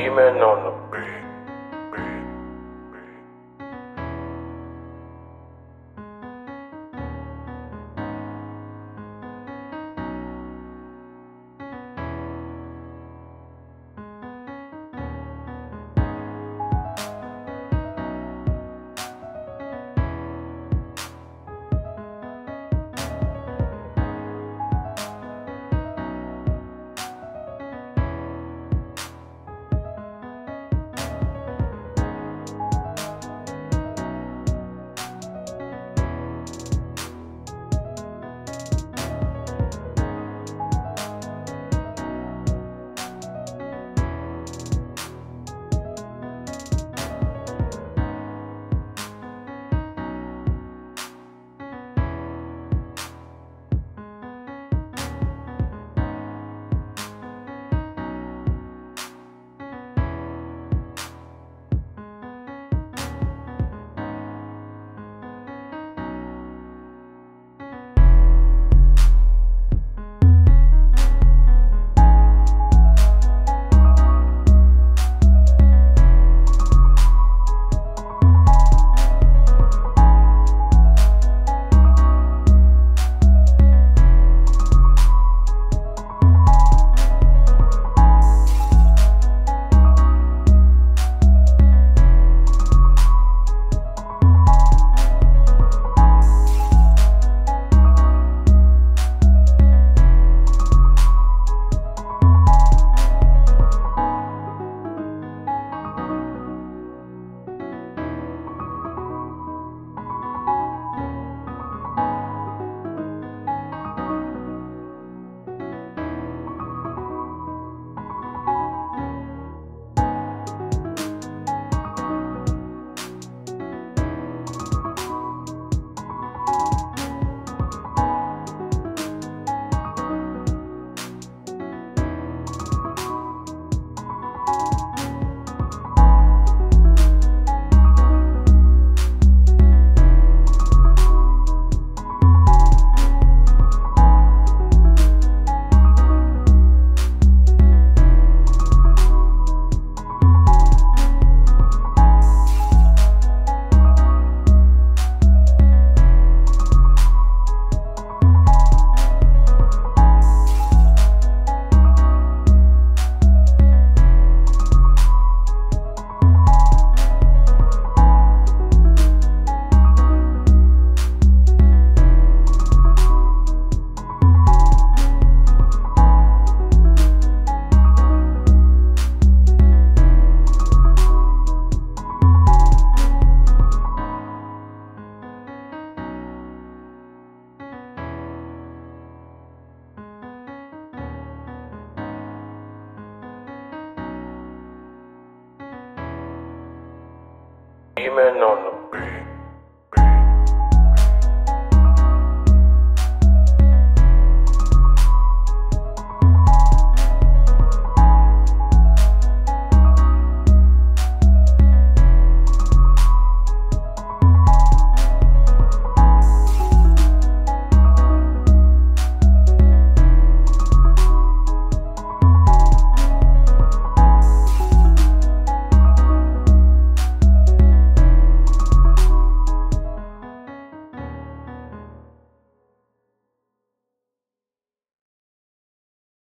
Demon on the Demon on the beat.